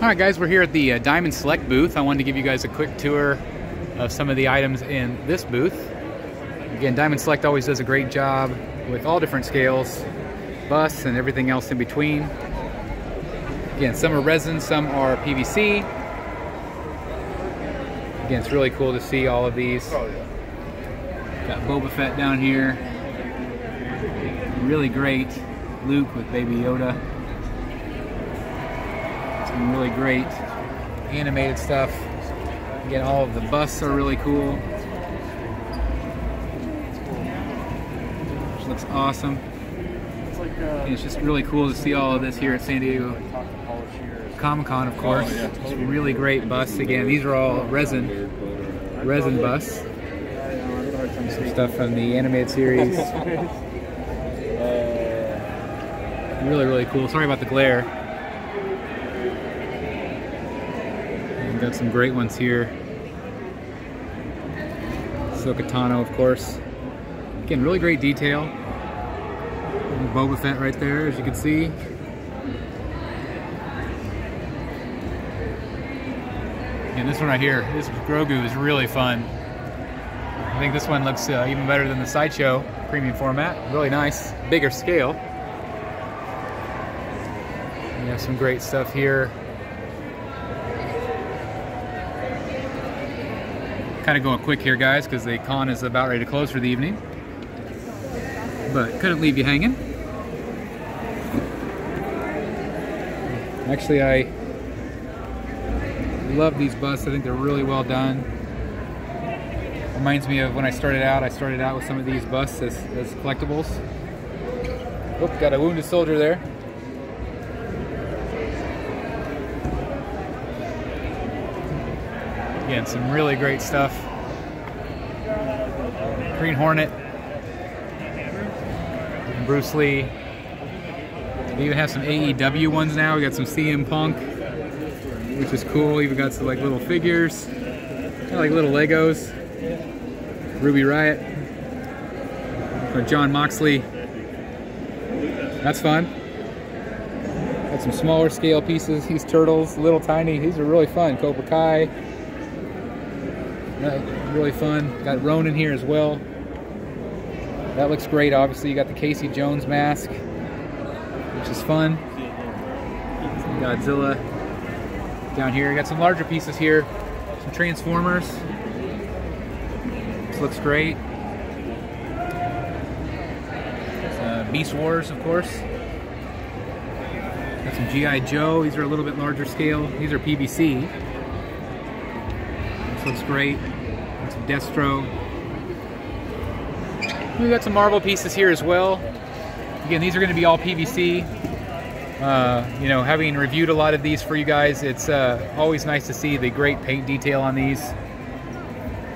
All right, guys, we're here at the uh, Diamond Select booth. I wanted to give you guys a quick tour of some of the items in this booth. Again, Diamond Select always does a great job with all different scales, busts, and everything else in between. Again, some are resin, some are PVC. Again, it's really cool to see all of these. Got Boba Fett down here. Really great Luke with Baby Yoda some really great animated stuff. Again, all of the busts are really cool. Which looks awesome. And it's just really cool to see all of this here at San Diego Comic Con, of course. Just really great busts. Again, these are all resin, resin busts. Some stuff from the animated series. Really, really cool. Sorry about the glare. Got some great ones here. Sokatano, of course. Again, really great detail. Boba Fett right there, as you can see. And this one right here, this Grogu is really fun. I think this one looks uh, even better than the Sideshow premium format. Really nice, bigger scale. We have some great stuff here. Kind of going quick here, guys, because the con is about ready to close for the evening. But couldn't leave you hanging. Actually, I love these busts. I think they're really well done. Reminds me of when I started out. I started out with some of these busts as, as collectibles. Oop, got a wounded soldier there. Again, some really great stuff. Green Hornet. Bruce Lee. We even have some AEW ones now. We got some CM Punk, which is cool. We even got some like little figures, kind of like little Legos. Ruby Riot, Or Jon Moxley. That's fun. Got some smaller scale pieces. These turtles, little tiny. These are really fun. Cobra Kai. Really fun. Got Ronin here as well. That looks great. Obviously, you got the Casey Jones mask, which is fun. Some Godzilla down here. You got some larger pieces here. Some Transformers. This looks great. Uh, Beast Wars, of course. Got some G.I. Joe. These are a little bit larger scale. These are PVC. Looks great. Some Destro. We got some Marvel pieces here as well. Again, these are going to be all PVC. Uh, you know, having reviewed a lot of these for you guys, it's uh, always nice to see the great paint detail on these.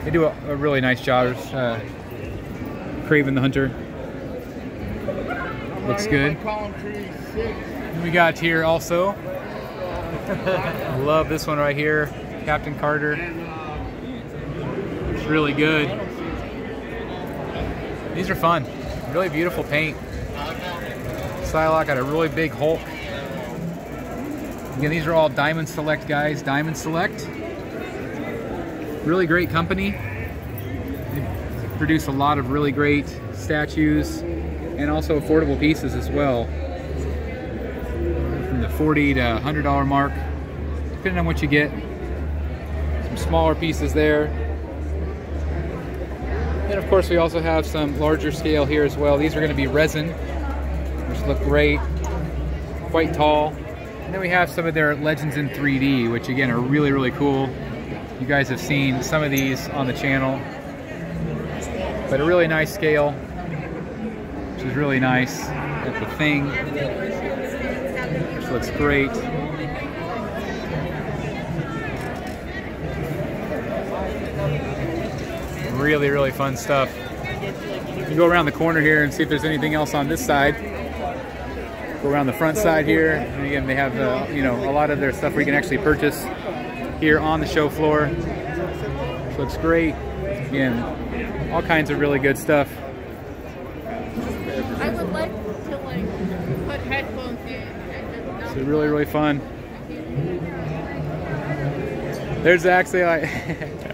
They do a, a really nice job. Uh, Kraven the Hunter. Looks good. We got here also. I love this one right here. Captain Carter really good. These are fun. Really beautiful paint. Psylocke got a really big Hulk. Again, these are all Diamond Select guys. Diamond Select. Really great company. They produce a lot of really great statues and also affordable pieces as well. From the 40 to $100 mark, depending on what you get. Some smaller pieces there. And of course we also have some larger scale here as well. These are going to be resin, which look great, quite tall. And then we have some of their Legends in 3D, which again are really, really cool. You guys have seen some of these on the channel. But a really nice scale, which is really nice. Got the thing, which looks great. Really, really fun stuff. You go around the corner here and see if there's anything else on this side. Go around the front side here, and again, they have uh, you know a lot of their stuff we can actually purchase here on the show floor. Which looks great. Again, all kinds of really good stuff. I would like to like put headphones in. So really, really fun. There's actually like,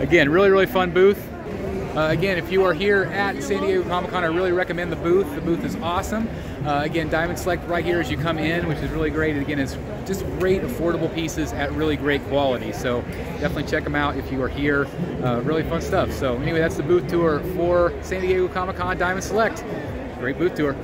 again, really, really fun booth. Uh, again, if you are here at San Diego Comic Con, I really recommend the booth. The booth is awesome. Uh, again, Diamond Select right here as you come in, which is really great. And again, it's just great, affordable pieces at really great quality. So definitely check them out if you are here. Uh, really fun stuff. So anyway, that's the booth tour for San Diego Comic Con Diamond Select. Great booth tour.